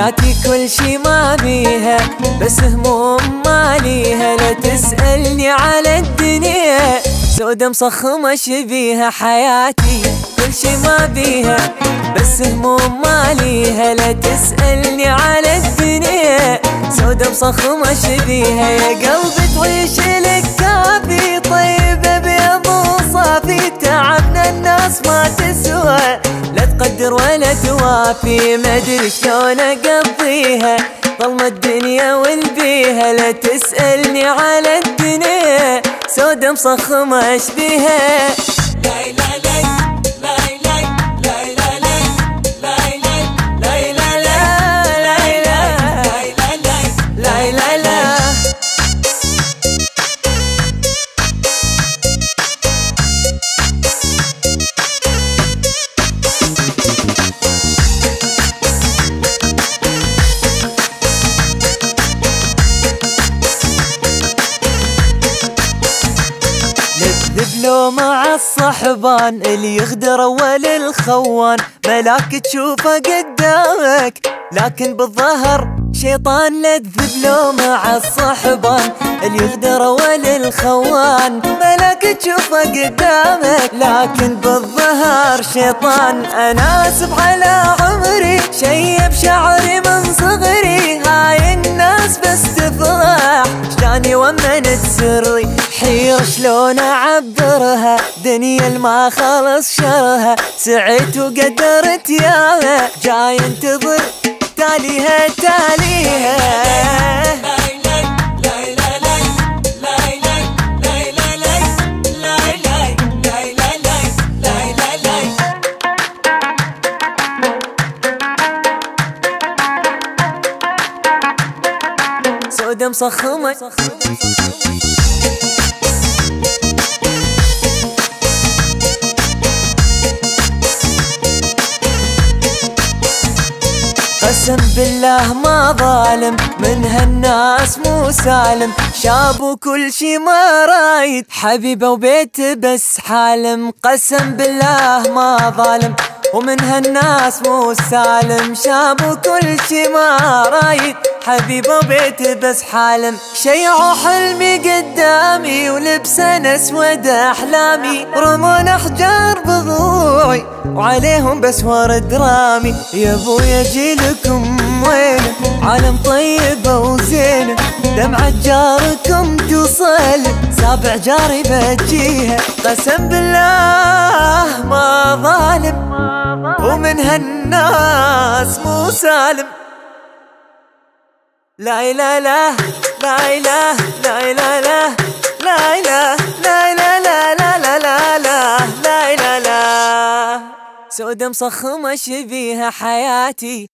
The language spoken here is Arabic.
حياتي كل شي ما بيها بس هموم ما ليها لا تسألني على الدنيا سودة مصخمة شبيها حياتي. كل شي ما بيها بس هموم ما ليها لا تسألني على الدنيا سودة مصخمة شبيها يا قلبي تعيش لك ولا توافي ما أدري شلون أقضيها. ظلمة الدنيا والبيها لا تسألني على الدنيا. سودة مصخمة أشبيها. لا لا لا لو مع الصحبان اللي يغدر أول الخوان. ملاك تشوفه قدامك لكن بالظهر شيطان لذب لو مع الصحبان. اللي يغدر أول الخوان ملاك تشوفه قدامك. لكن بالظهر شيطان أنا اسف على عمري ومنت سري حير شلون اعبرها دنيا ما خلص شرها. سعيت وقدرت ياها. جاي انتظر تاليها تاليها. سودة مصخمة قسم بالله ما ظالم من هالناس مو سالم. شاب وكل شي ما رايد حبيبه وبيت بس حالم. قسم بالله ما ظالم ومن هالناس مو سالم. شاب وكل شي ما رايد. حبيبه وبيت بس حالم. شيعوا حلمي قدامي ولبسن اسود أحلامي. رمون احجار بضوعي وعليهم بس ورد رامي. يا ابويا جيلكم وين عالم طيبة وزينة دمعة جاركم توصل. سابع جاري بجيها. قسم بالله ما ظالم. ومن هالناس مو سالم. لا إله لا لا إله لا إله لا لا إله لا إله لا لا لا لا لا لا إله لا سودة مصخمة شبيها حياتي